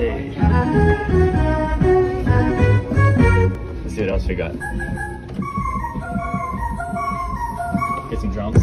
Hey. Let's see what else we got. Get some drums.